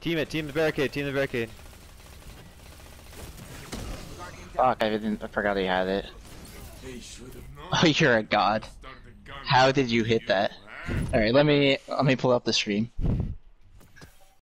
Team it, team the barricade, team the barricade. Fuck, I didn't. I forgot he had it. Oh, you're a god. How did you hit that? All right, let me let me pull up the stream.